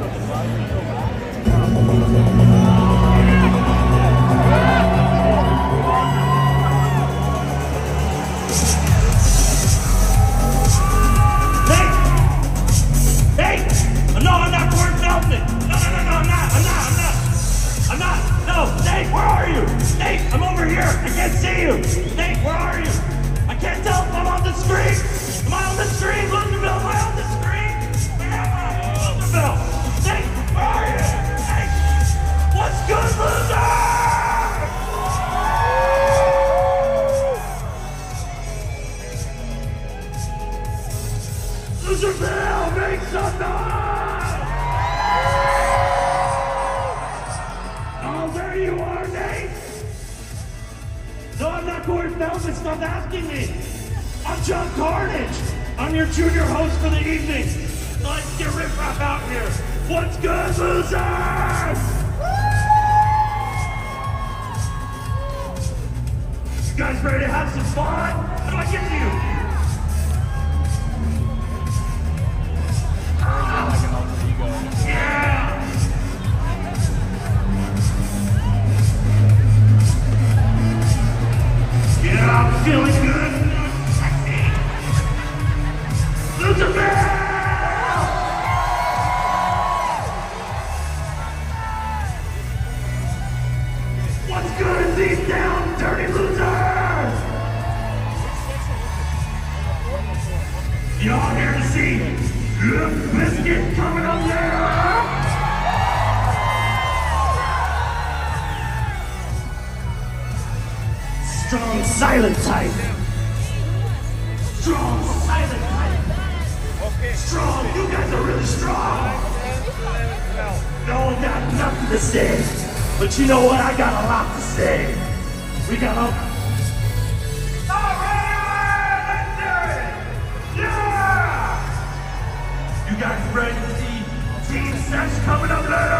Thank you. guys ready to have some fun? How do I get you? Ah! Yeah! to say. But you know what? I got a lot to say. We got a right, yeah! You got ready to see Team Sesh coming up later?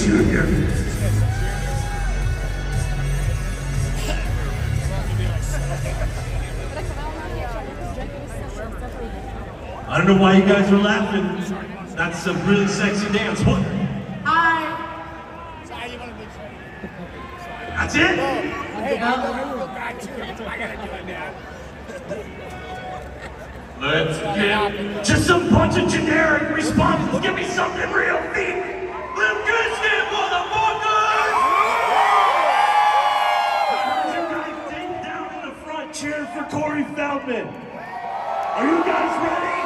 I don't know why you guys are laughing. That's a really sexy dance. What? I. That's it? Let's get just some bunch of generic responses. Give me something real mean. Corey Feldman. Are you guys ready?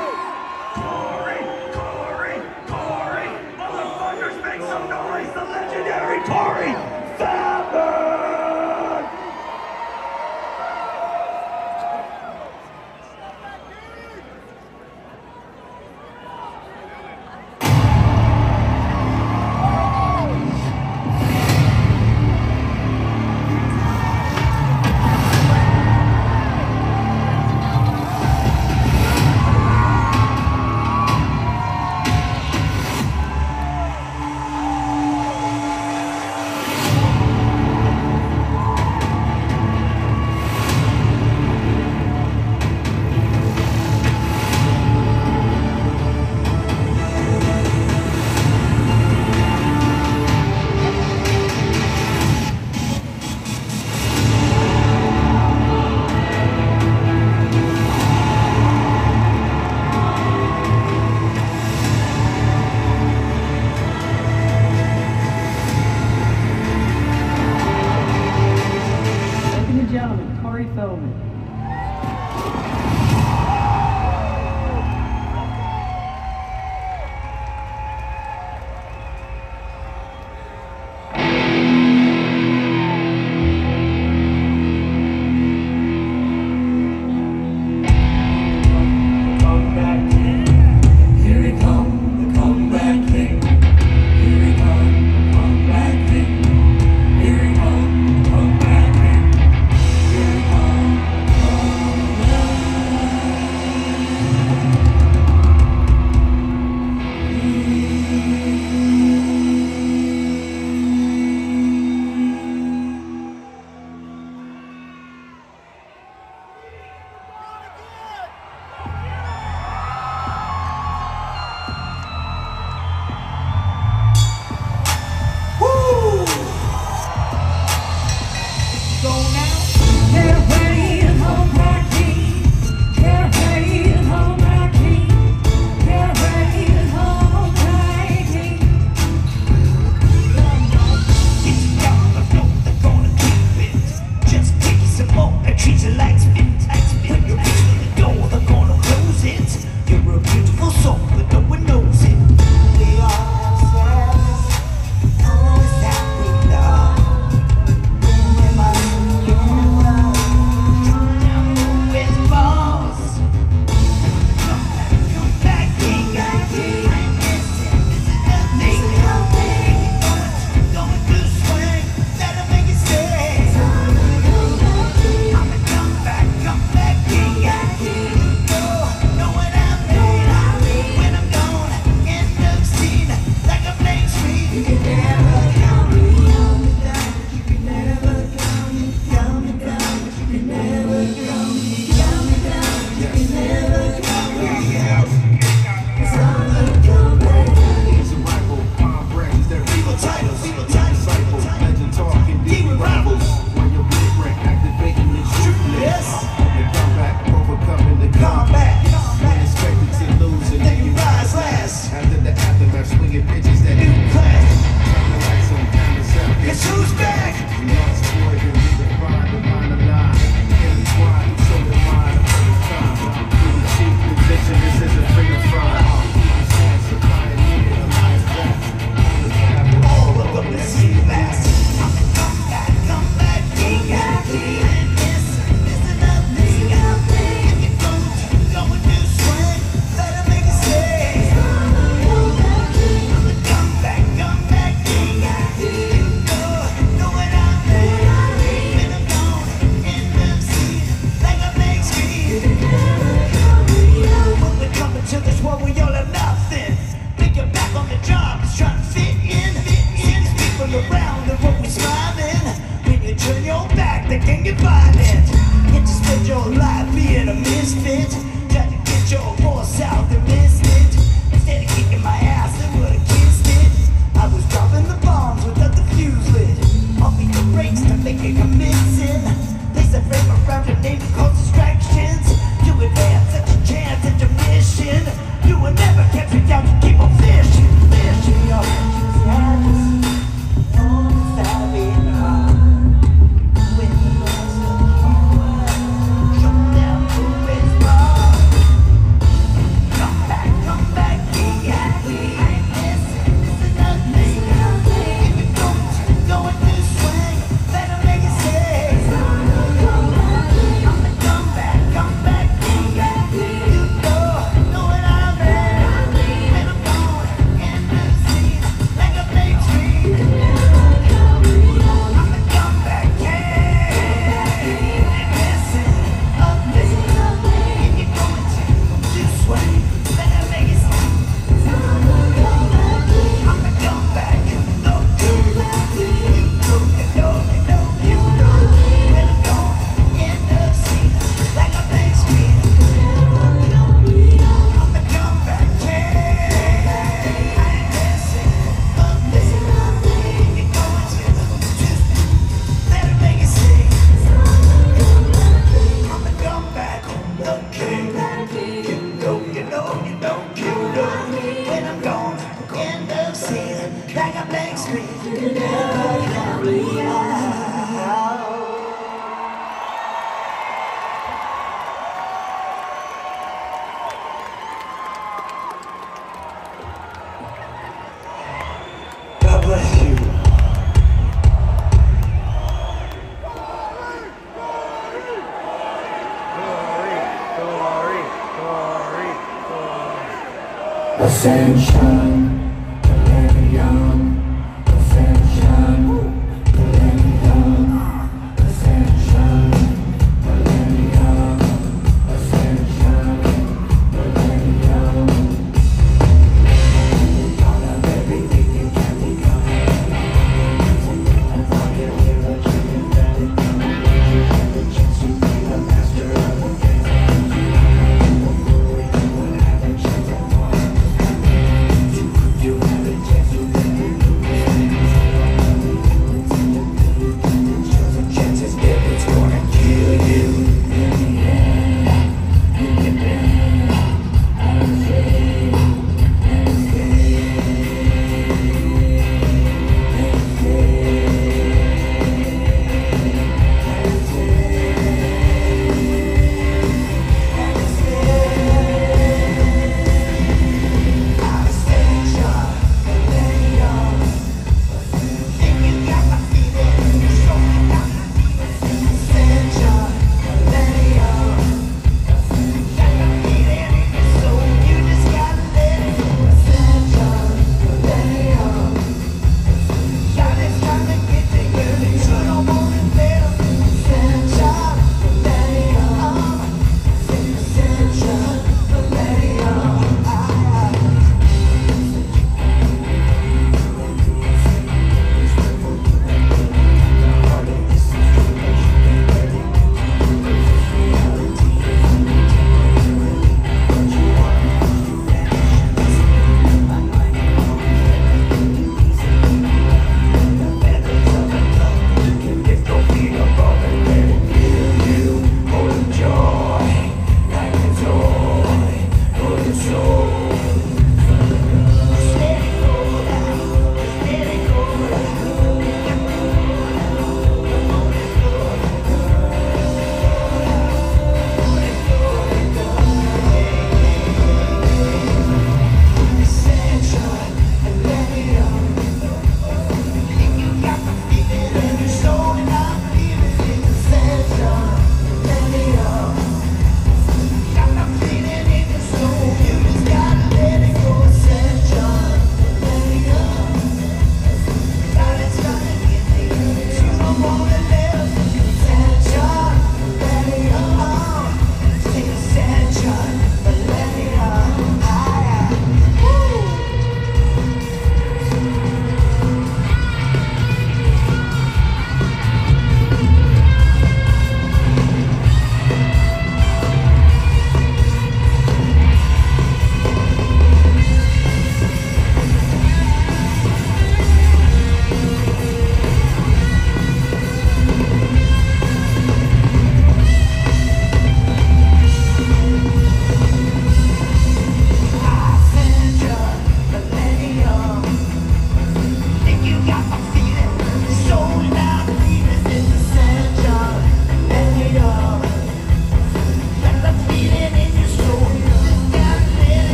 God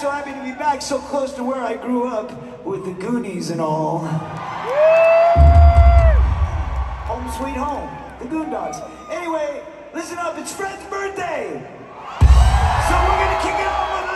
so happy to be back so close to where I grew up with the Goonies and all. home sweet home, the Goon Docks. Anyway, listen up, it's Fred's birthday! So we're gonna kick it off with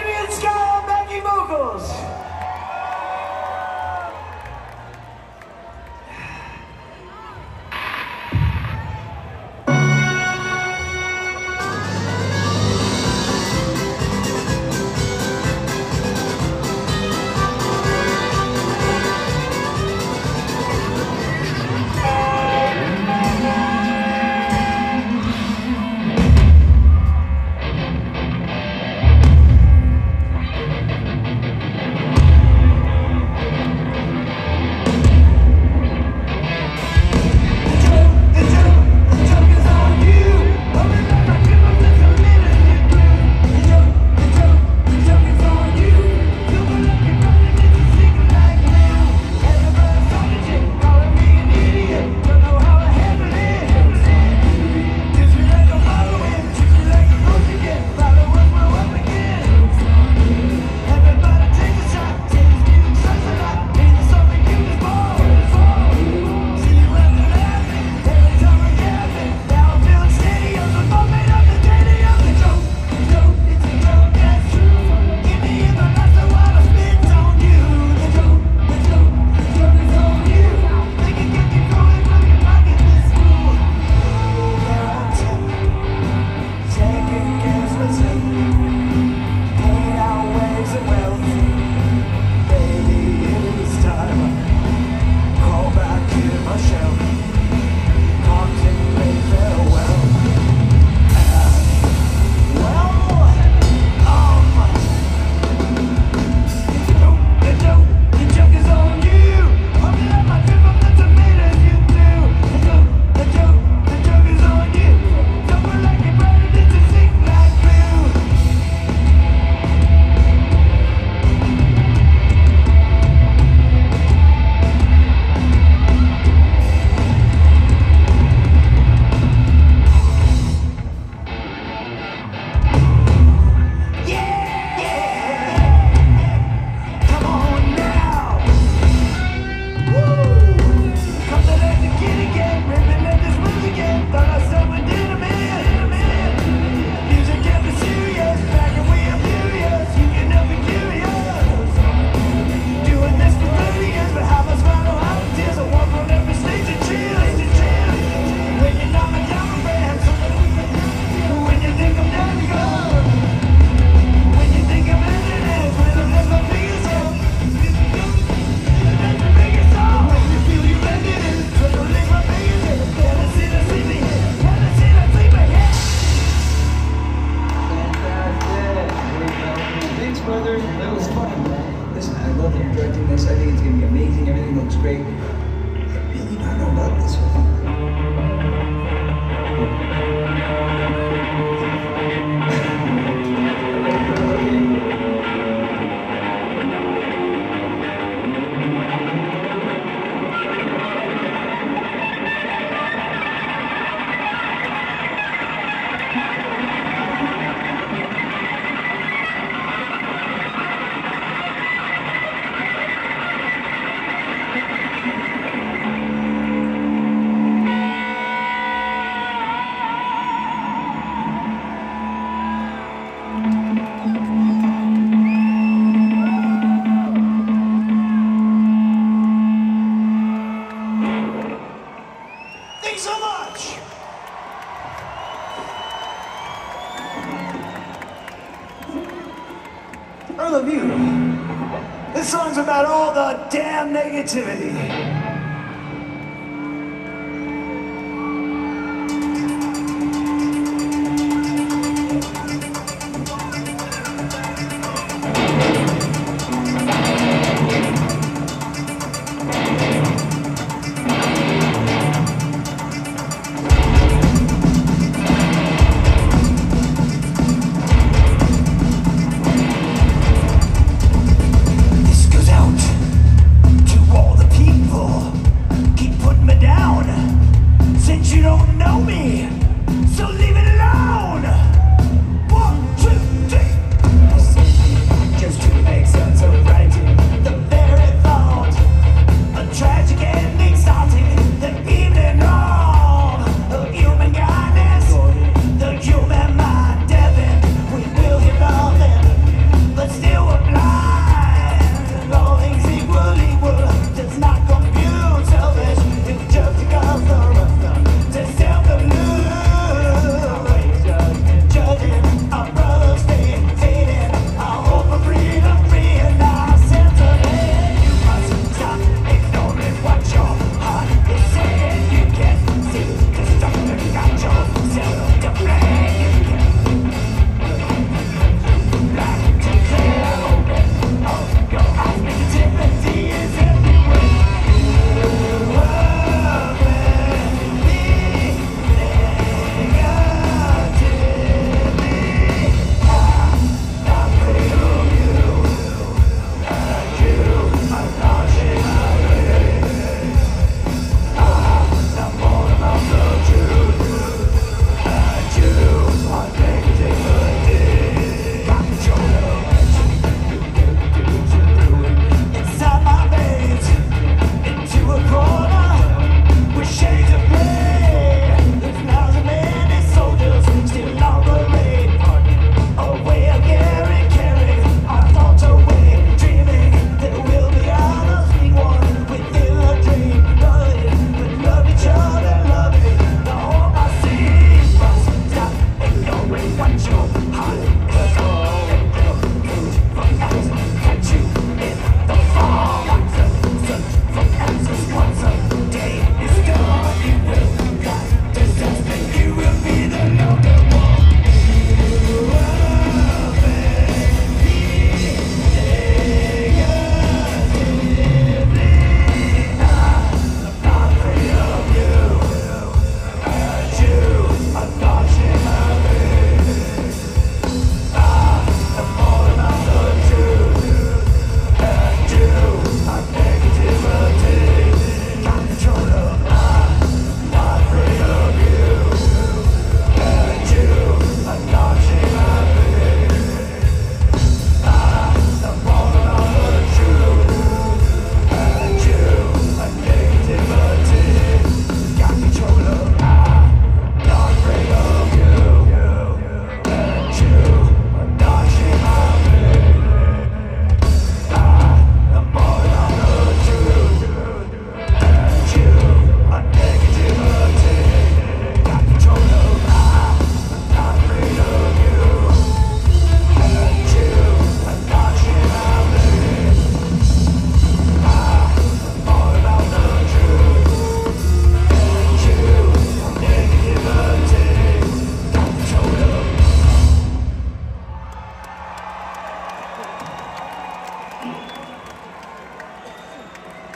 Damien Scott Maggie backing vocals. Negativity.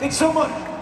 Thanks so much.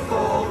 for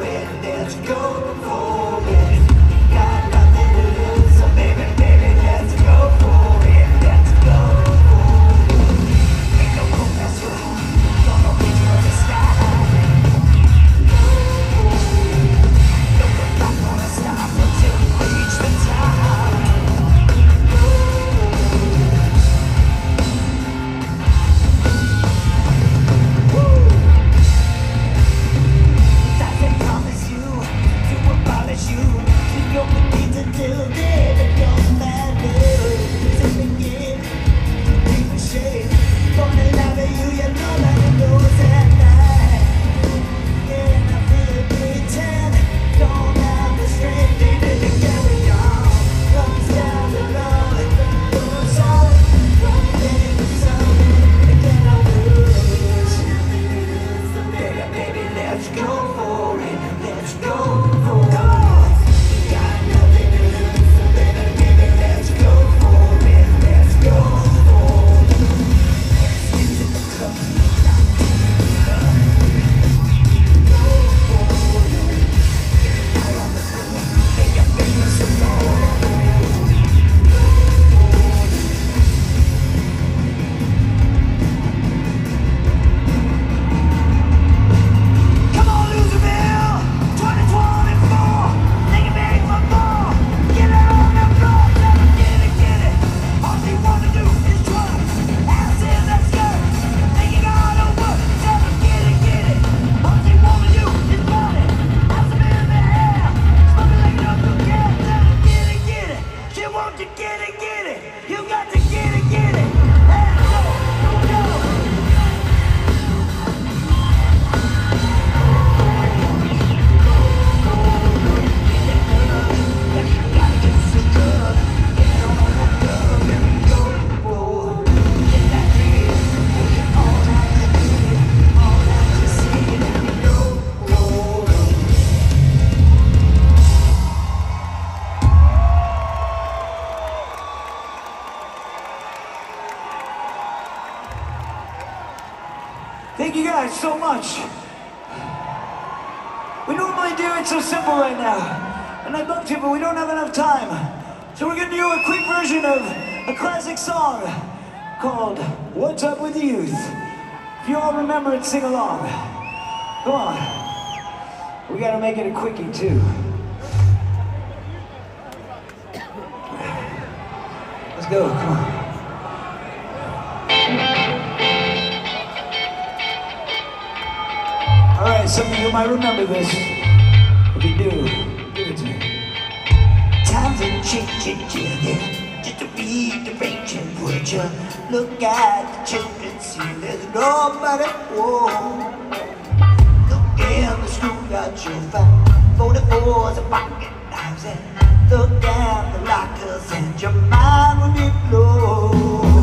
so much. We don't normally do it so simple right now. And I'd love to, but we don't have enough time. So we're gonna do a quick version of a classic song called What's Up With the Youth. If you all remember it, sing along. Come on. We gotta make it a quickie too. Let's go, come on. Some of you might remember this. If you do, give it to me. Times are changed, changed. Just to be the raging butcher. Look at the children, see there's nobody home. Look in the schoolyard, you'll find 44s and pocket knives. And look down the lockers, and your mind will be blown.